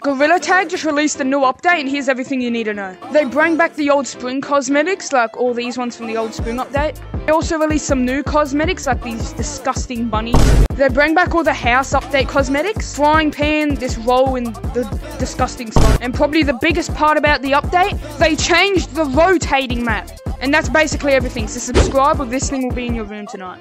Gorilla Tag just released a new update, and here's everything you need to know. They bring back the old spring cosmetics, like all these ones from the old spring update. They also released some new cosmetics, like these disgusting bunnies. They bring back all the house update cosmetics, frying pan, this roll, and the disgusting spot. And probably the biggest part about the update, they changed the rotating map. And that's basically everything. So subscribe or this thing will be in your room tonight.